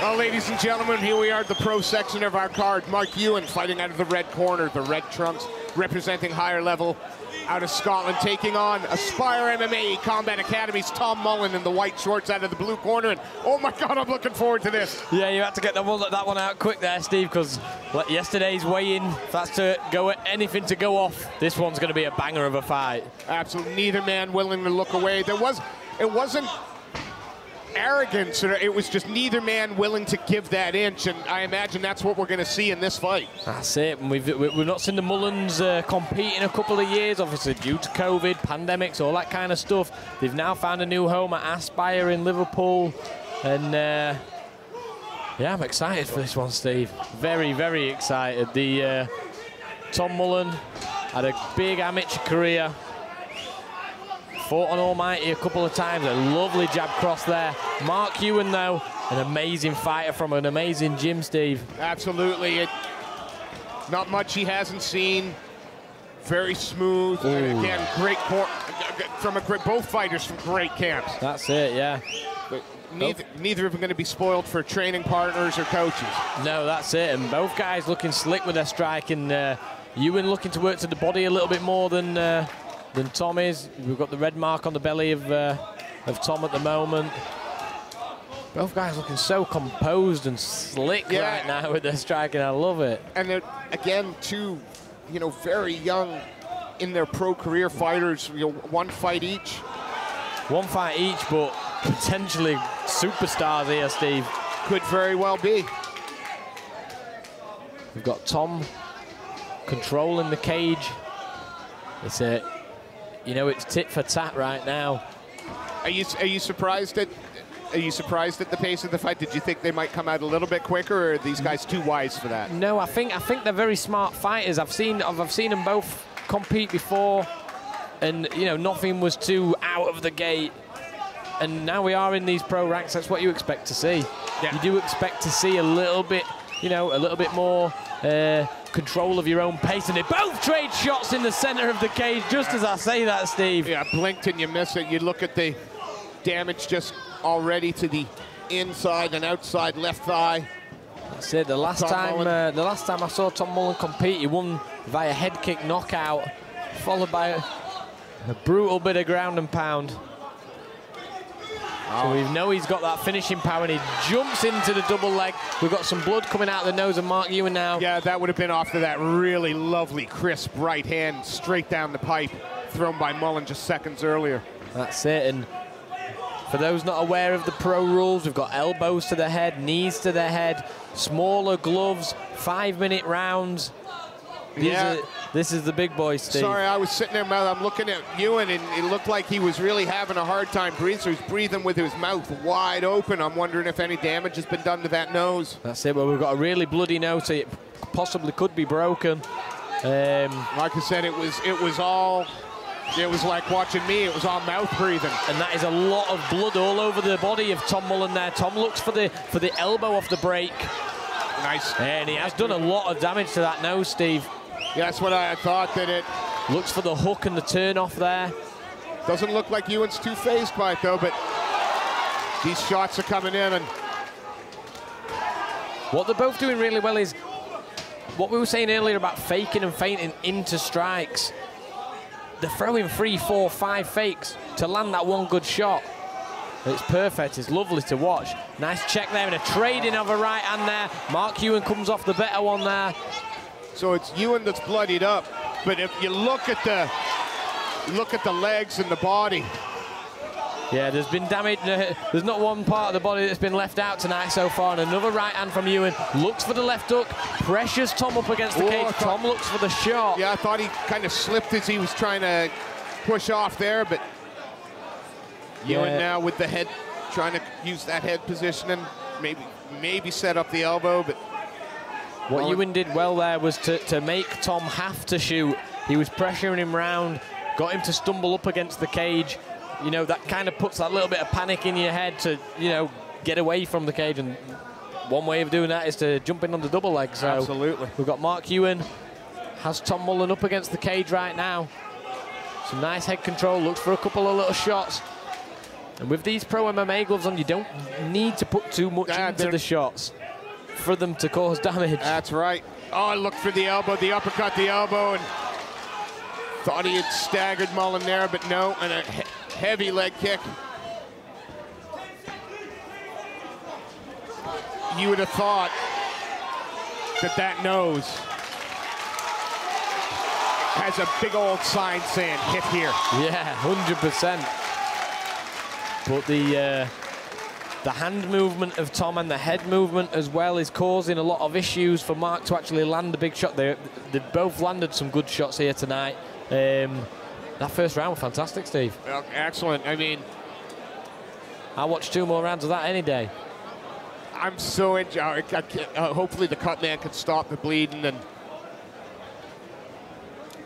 Well, ladies and gentlemen, here we are at the pro section of our card. Mark Ewen fighting out of the red corner, the red trunks representing higher level out of Scotland, taking on Aspire MMA Combat Academy's Tom Mullen in the white shorts out of the blue corner. And oh my God, I'm looking forward to this. Yeah, you had to get the one, that one out quick there, Steve, because yesterday's weigh-in, that's to go anything to go off. This one's going to be a banger of a fight. Absolutely, neither man willing to look away. There was, it wasn't arrogance. It was just neither man willing to give that inch, and I imagine that's what we're going to see in this fight. That's it. We've, we've not seen the Mullens uh, compete in a couple of years, obviously due to COVID, pandemics, all that kind of stuff. They've now found a new home at Aspire in Liverpool, and uh, yeah, I'm excited for this one, Steve. Very, very excited. The uh, Tom Mullen had a big amateur career Fought on Almighty a couple of times. A lovely jab cross there. Mark Ewen, though, an amazing fighter from an amazing gym, Steve. Absolutely. It, not much he hasn't seen. Very smooth. Again, great from a great, both fighters from great camps. That's it, yeah. But neither, neither of them going to be spoiled for training partners or coaches. No, that's it. And both guys looking slick with their striking. Uh, Ewen looking to work to the body a little bit more than uh, than Tom is. We've got the red mark on the belly of, uh, of Tom at the moment. Both guys looking so composed and slick yeah. right now with their striking. I love it. And again, two, you know, very young in their pro career fighters. You know, one fight each. One fight each, but potentially superstars here, Steve. Could very well be. We've got Tom controlling the cage. It's a you know, it's tit for tat right now. Are you are you surprised at are you surprised at the pace of the fight? Did you think they might come out a little bit quicker, or are these guys too wise for that? No, I think I think they're very smart fighters. I've seen I've, I've seen them both compete before, and you know nothing was too out of the gate. And now we are in these pro ranks. That's what you expect to see. Yeah. You do expect to see a little bit, you know, a little bit more. Uh, control of your own pace, and they both trade shots in the center of the cage, just as I say that, Steve. Yeah, blinked and you miss it. You look at the damage just already to the inside and outside left thigh. That's it. The last Tom time, uh, the last time I saw Tom Mullen compete, he won via head kick knockout, followed by a, a brutal bit of ground and pound. So we ah. know he's got that finishing power and he jumps into the double leg. We've got some blood coming out of the nose of Mark Ewen now. Yeah, that would have been off to that really lovely, crisp right hand straight down the pipe thrown by Mullen just seconds earlier. That's it. And for those not aware of the pro rules, we've got elbows to the head, knees to the head, smaller gloves, five-minute rounds. These yeah. Are, this is the big boy, Steve. Sorry, I was sitting there, I'm looking at Ewen, and it looked like he was really having a hard time breathing. So he's breathing with his mouth wide open. I'm wondering if any damage has been done to that nose. That's it. Well, we've got a really bloody nose. So it possibly could be broken. Um, like I said, it was it was all it was like watching me. It was all mouth breathing. And that is a lot of blood all over the body of Tom Mullen there. Tom looks for the for the elbow off the break. Nice. And he has done a lot of damage to that nose, Steve. That's what I thought that it... Looks for the hook and the turn off there. Doesn't look like Ewen's too phased by it, though, but these shots are coming in. and What they're both doing really well is what we were saying earlier about faking and feinting into strikes. They're throwing three, four, five fakes to land that one good shot. It's perfect. It's lovely to watch. Nice check there and a trading of a right hand there. Mark Ewen comes off the better one there. So it's Ewen that's bloodied up. But if you look at the look at the legs and the body. Yeah, there's been damage. Uh, there's not one part of the body that's been left out tonight so far. And another right hand from Ewen. Looks for the left hook. Pressures Tom up against the oh, cage. Tom looks for the shot. Yeah, I thought he kind of slipped as he was trying to push off there. But yeah. Ewen now with the head, trying to use that head position and maybe maybe set up the elbow. But what Ewen did well there was to, to make Tom have to shoot. He was pressuring him round, got him to stumble up against the cage. You know, that kind of puts that little bit of panic in your head to, you know, get away from the cage. And one way of doing that is to jump in on the double leg. So Absolutely. We've got Mark Ewen, has Tom Mullen up against the cage right now. Some nice head control, looks for a couple of little shots. And with these pro MMA gloves on, you don't need to put too much into the shots. For them to cause damage. That's right. Oh, I looked for the elbow, the uppercut, the elbow, and thought he had staggered Mullen there, but no, and a he heavy leg kick. You would have thought that that nose has a big old sign saying hit here. Yeah, 100%. But the uh, the hand movement of Tom and the head movement as well is causing a lot of issues for Mark to actually land a big shot. They they both landed some good shots here tonight. Um, that first round was fantastic, Steve. Well, excellent. I mean, I watch two more rounds of that any day. I'm so enjoying. Uh, hopefully, the cut man can stop the bleeding and.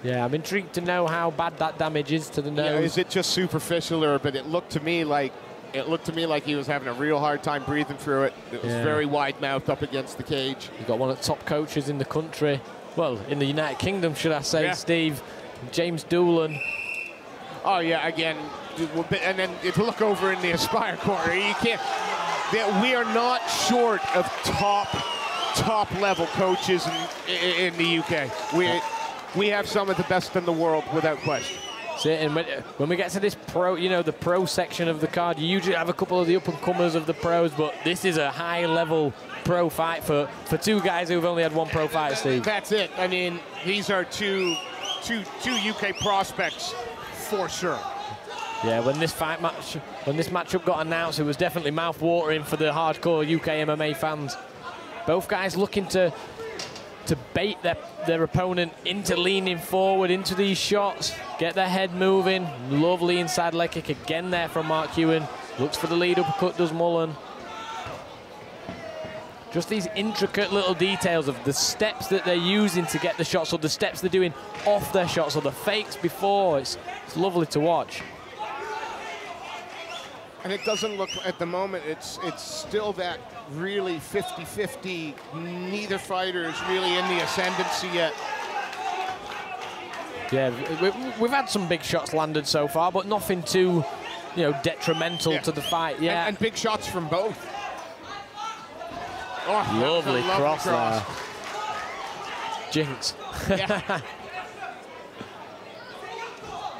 Yeah, I'm intrigued to know how bad that damage is to the nose. Yeah, is it just superficial, or but it looked to me like it looked to me like he was having a real hard time breathing through it. It was Yeah. very wide mouthed up against the cage. You've got one of the top coaches in the country. Well, in the United Kingdom, should I say, Yeah. Steve. James Doolan. Oh yeah, again, and then if you look over in the Aspire corner, you can't. That we are not short of top, top level coaches in, in the UK. We we have some of the best in the world without question. See, and when, when we get to this pro, you know, the pro section of the card, you usually have a couple of the up and comers of the pros, but this is a high level pro fight for, for two guys who've only had one pro fight, Steve. That's it. I mean, these are two, two, two UK prospects for sure. Yeah, when this fight match, when this matchup got announced, it was definitely mouth-watering for the hardcore UK MMA fans. Both guys looking to to bait their, their opponent into leaning forward into these shots, get their head moving. Lovely inside leg kick again there from Mark Ewen. Looks for the lead uppercut, does Mullen. Just these intricate little details of the steps that they're using to get the shots, or the steps they're doing off their shots, or the fakes before. It's, it's lovely to watch. And it doesn't look at the moment. It's it's still that really 50-50. Neither fighter is really in the ascendancy yet. Yeah, we, we've had some big shots landed so far, but nothing too, you know, detrimental Yeah. to the fight. Yeah, And, and big shots from both. Oh, a lovely, cross, cross. there. Jinx. Yeah.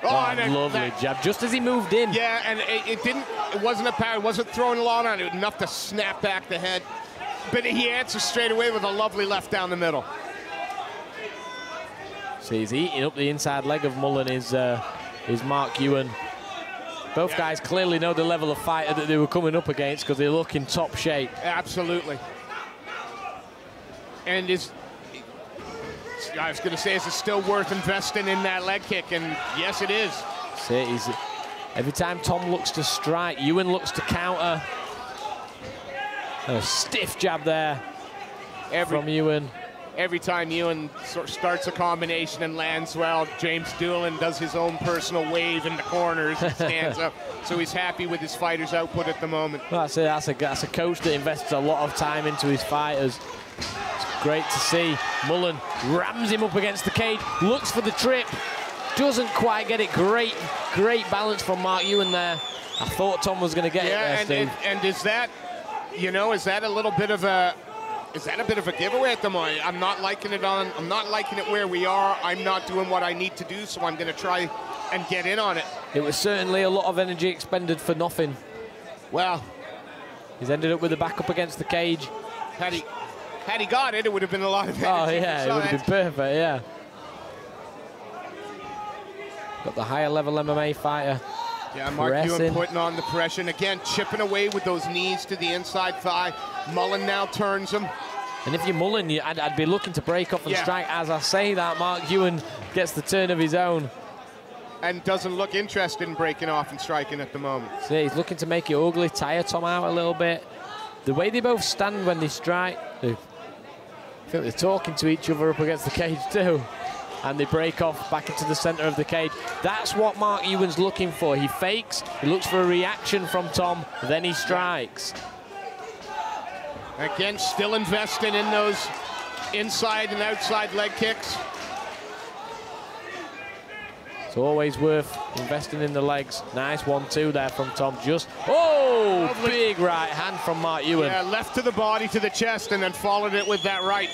oh, and lovely that- jab, just as he moved in. Yeah, and it, it didn't. It wasn't a power. It wasn't throwing a lot on it. Enough to snap back the head. But he answers straight away with a lovely left down the middle. See, he's eating up the inside leg of Mullen is, uh, is Mark Ewen. Both Yeah. guys clearly know the level of fighter that they were coming up against because they look in top shape. Absolutely. And is I was going to say, is it still worth investing in that leg kick? And yes, it is. See, he's, every time Tom looks to strike, Ewen looks to counter. A stiff jab there Every from Ewen. every time Ewen sort of starts a combination and lands well, James Doolin does his own personal wave in the corners and stands up. So he's happy with his fighter's output at the moment. Well, that's, a, that's, a, that's a coach that invests a lot of time into his fighters. Great to see. Mullen rams him up against the cage, looks for the trip, doesn't quite get it. Great, great balance from Mark Ewen there. I thought Tom was going to get it Yeah, there, and, and, and is that, you know, is that a little bit of a, is that a bit of a giveaway at the moment? I'm not liking it on, I'm not liking it where we are. I'm not doing what I need to do, so I'm going to try and get in on it. It was certainly a lot of energy expended for nothing. Well, He's ended up with the back up against the cage. had he, had he got it, it would have been a lot of Oh, yeah, it would have been perfect, yeah. Got the higher level MMA fighter. Yeah, Mark Ewen putting on the pressure. And again, chipping away with those knees to the inside thigh. Mullen now turns him. And if you're Mullen, you, I'd, I'd be looking to break off and Yeah. strike. As I say that, Mark Ewen gets the turn of his own. and doesn't look interested in breaking off and striking at the moment. See, he's looking to make it ugly, tire Tom out a little bit. The way they both stand when they strike, they, I think they're talking to each other up against the cage too. And they break off back into the centre of the cage. That's what Mark Ewen's looking for. He fakes, he looks for a reaction from Tom, then he strikes. Again, still investing in those inside and outside leg kicks. It's always worth investing in the legs. Nice one-two there from Tom. Just oh, Lovely. big right hand from Mark Ewen. Yeah, left to the body, to the chest, and then followed it with that right.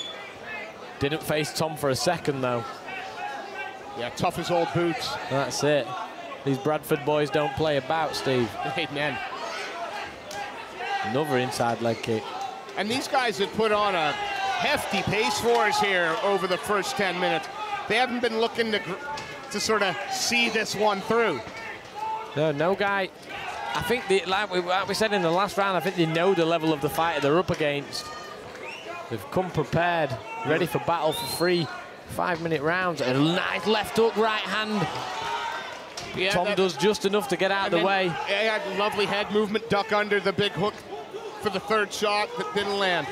Didn't face Tom for a second though. Yeah, tough as old boots. That's it. These Bradford boys don't play about, Steve. Amen. Another inside leg kick. And these guys have put on a hefty pace for us here over the first 10 minutes. They haven't been looking to, to sort of see this one through. No, no guy. I think, the, like, we, like we said in the last round, I think they know the level of the fighter they're up against. They've come prepared, ready for battle for three five-minute rounds. A nice left hook, right hand. Yeah, Tom that- does just enough to get out of the way. Yeah, yeah, lovely head movement, duck under the big hook for the third shot that didn't land.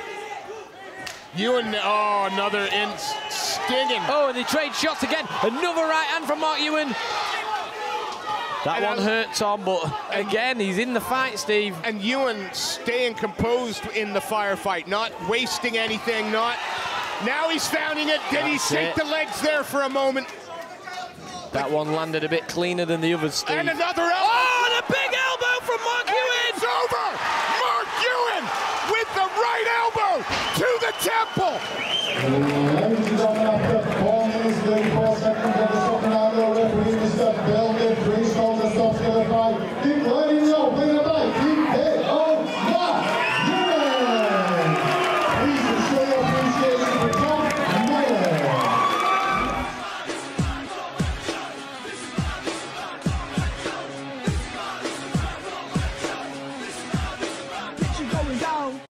Ewen, oh, another in stinging. Oh, and they trade shots again. Another right hand from Mark Ewen. That And one hurt Tom, but again, he's in the fight, Steve. And Ewen staying composed in the firefight, not wasting anything, not. Now he's founding it. Did he That's take it. the legs there for a moment? That one landed a bit cleaner than the others, Steve. And another elbow. Oh, 오, 진짜.